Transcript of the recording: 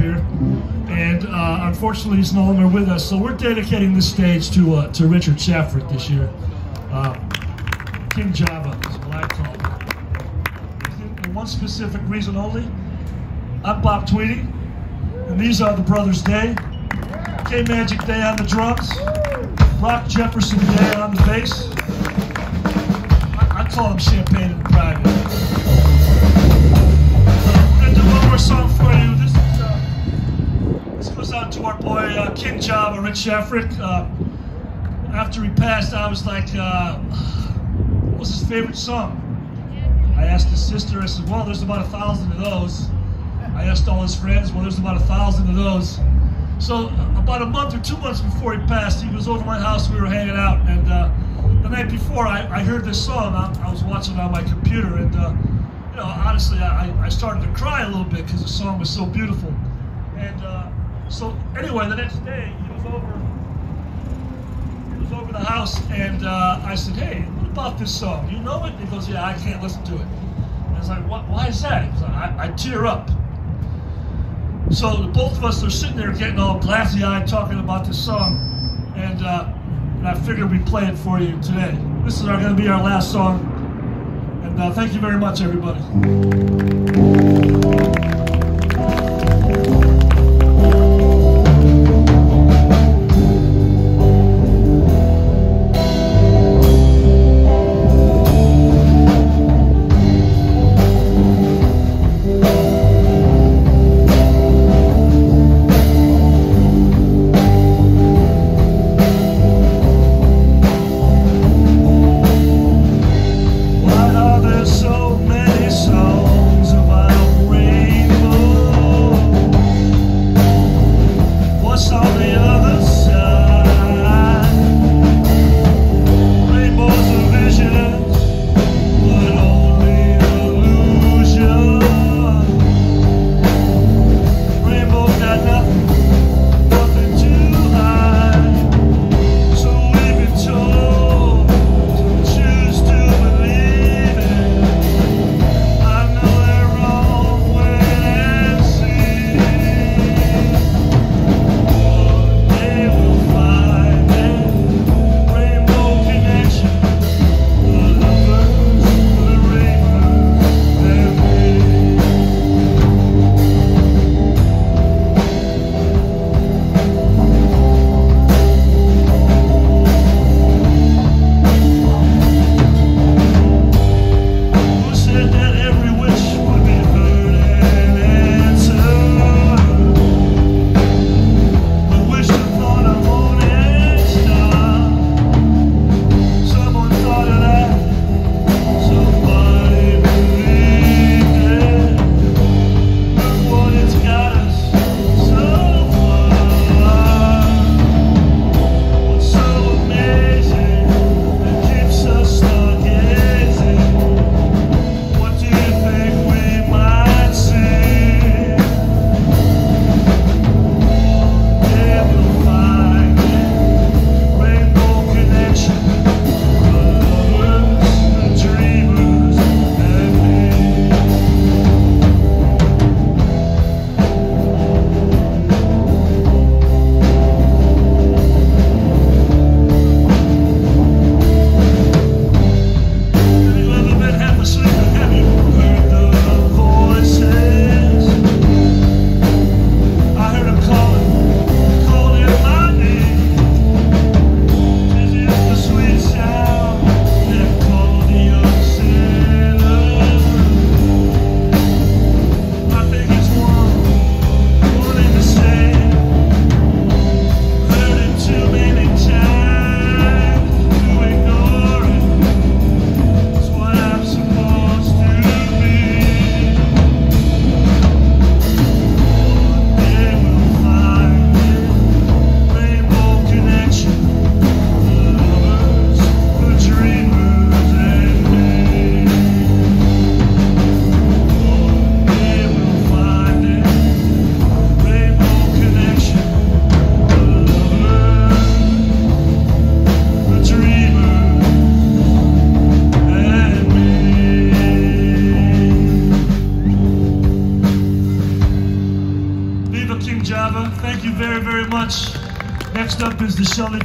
here, and uh, unfortunately he's no longer with us. So we're dedicating this stage to uh, to Richard Schafrick this year. Uh, King Java is what I call him. One specific reason only. I'm Bop Tweedie, and these are the Brothers Day. K Magic Day on the drums, Rock Jefferson Day on the bass. I, I call him Champagne in private. Rich Schafrick. Uh, after he passed, I was like, uh, what was his favorite song? I asked his sister, I said, well, there's about a thousand of those. I asked all his friends, well, there's about a thousand of those. So about a month or two months before he passed, he was over my house, we were hanging out, and uh, the night before, I, I heard this song, I, I, was watching it on my computer, and uh, you know, honestly, I, I started to cry a little bit because the song was so beautiful. And uh, so anyway, the next day, he was over, he was over the house, and uh, I said, hey, what about this song? You know it? He goes, yeah, I can't listen to it. And I was like, what, why is that? Like, I, I tear up. So both of us are sitting there getting all glassy-eyed talking about this song, and, uh, and I figured we'd play it for you today. This is going to be our last song, and uh, thank you very much, everybody. Much. Next up is the Shelly